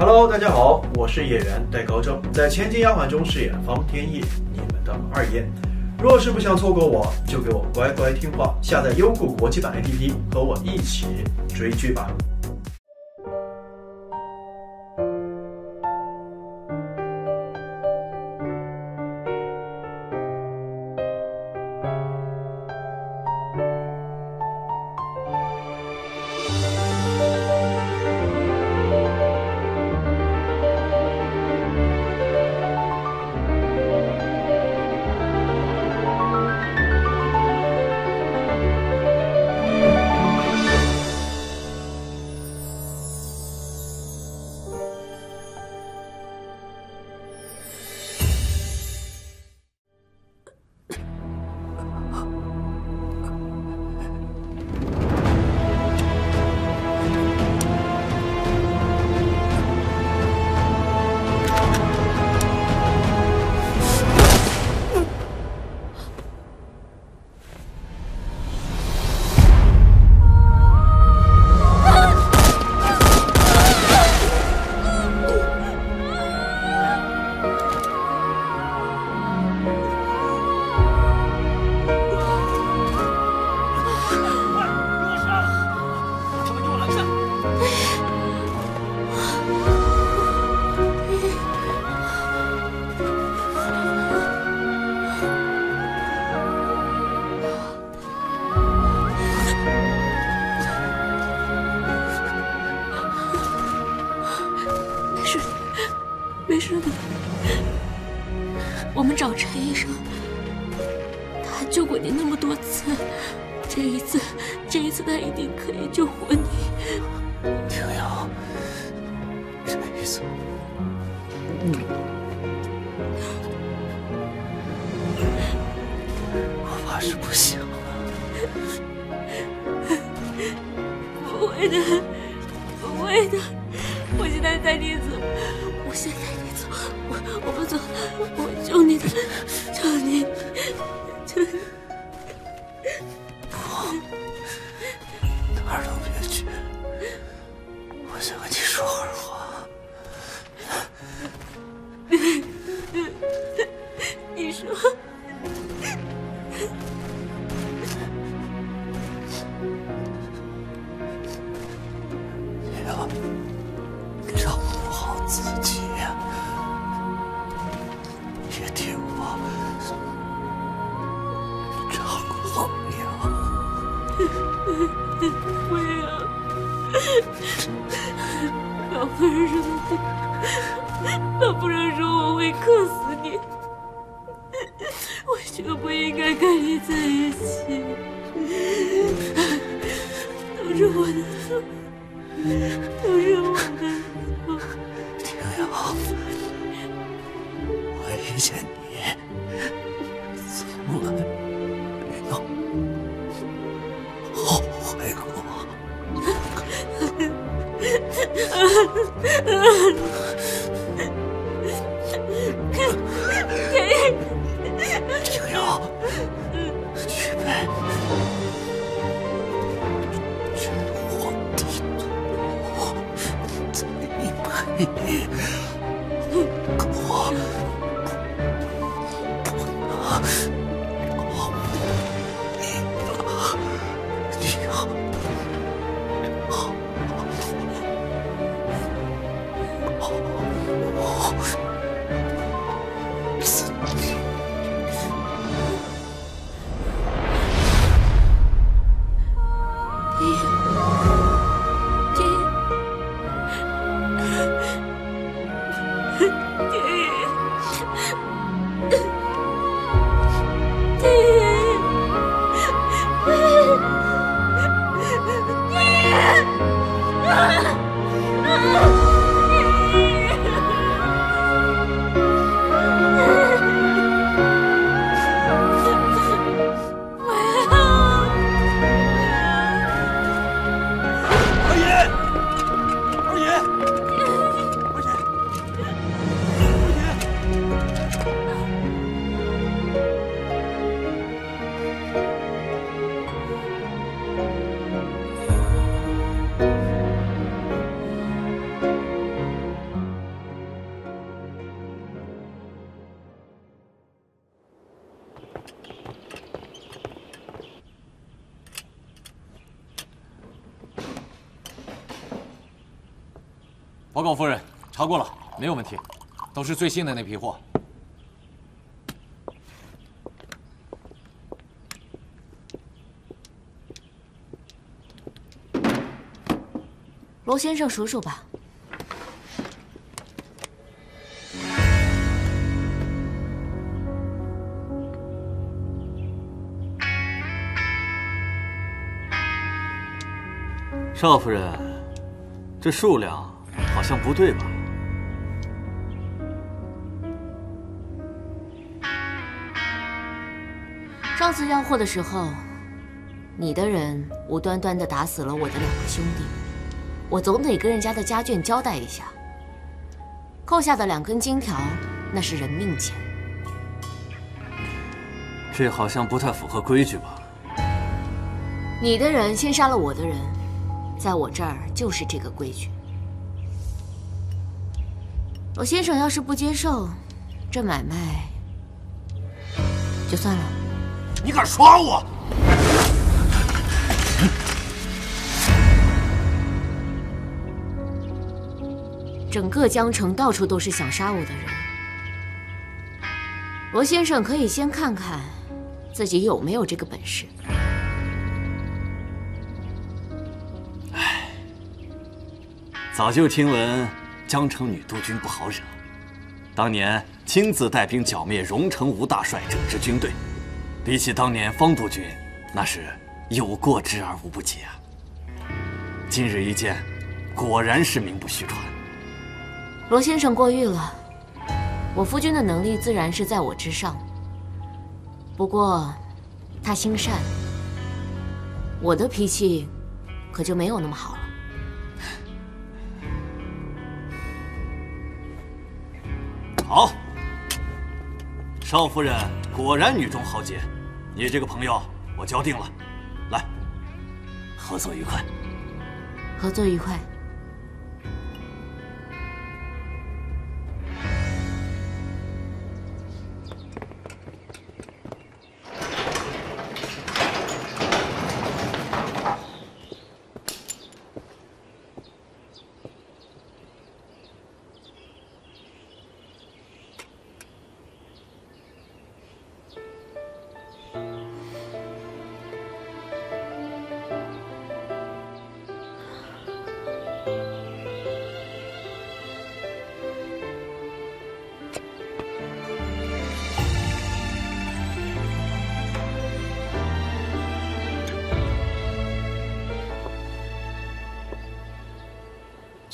Hello，大家好，我是演员戴高正，在《千金丫鬟》中饰演方天翼，你们的二爷。若是不想错过我，就给我乖乖听话，下载优酷国际版 APP，和我一起追剧吧。们找陈医生，他救过你那么多次，这一次，这一次他一定可以救活你。婷瑶，这一次，我怕是不行了。不会的，不会的。我现在带你走，我现在带你走，我我不走，我照顾好自己，也替我照顾好娘。不要，老夫人说，老夫人说我会克死你，我就不应该跟你在一起，都是我的错，都是我的错。婷瑶，我遇见你，从来没有后悔过。培，报告夫人，查过了，没有问题，都是最新的那批货。罗先生，数数吧。少夫人，这数量好像不对吧？上次要货的时候，你的人无端端的打死了我的两个兄弟，我总得跟人家的家眷交代一下。扣下的两根金条，那是人命钱。这好像不太符合规矩吧？你的人先杀了我的人。在我这儿就是这个规矩。罗先生要是不接受，这买卖就算了。你敢耍我？整个江城到处都是想杀我的人。罗先生可以先看看自己有没有这个本事。早就听闻江城女督军不好惹，当年亲自带兵剿灭荣城吴大帅整支军队，比起当年方督军，那是有过之而无不及啊。今日一见，果然是名不虚传。罗先生过誉了，我夫君的能力自然是在我之上。不过，他心善，我的脾气可就没有那么好了。好，少夫人果然女中豪杰，你这个朋友我交定了。来，合作愉快。合作愉快。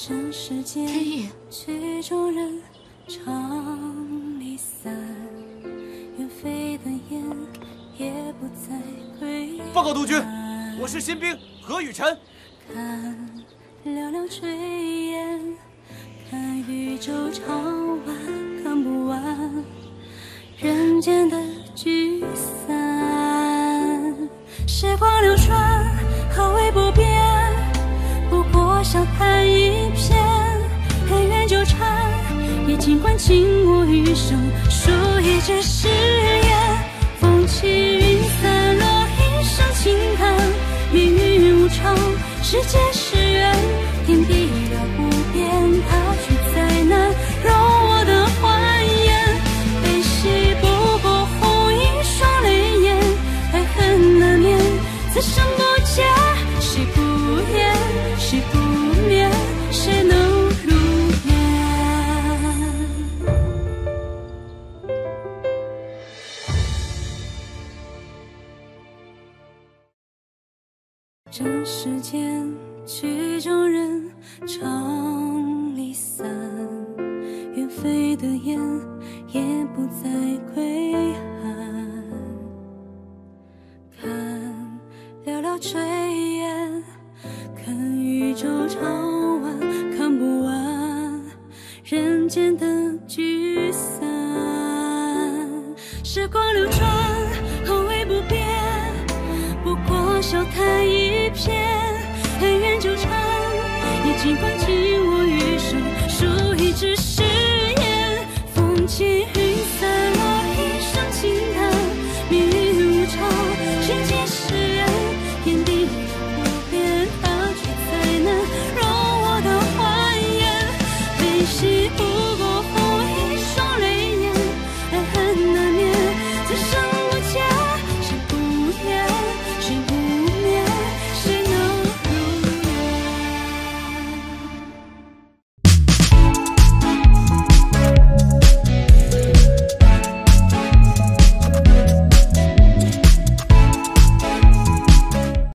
这世间曲终人长离散，远飞的雁也不再归报告督军，我是新兵何雨辰。看寥寥炊烟，看宇宙长晚，看不完人间的聚散。时光流转，尽管紧握余生，数一句誓言。风起云散，落一声轻叹，命运无常，世界是缘，天地了不变，这世间曲终人长离散，远飞的雁也不再归寒。看寥寥炊烟，看宇宙长晚，看不完人间的聚散。时光流转，笑谈一片，恩怨纠缠，也尽管尽我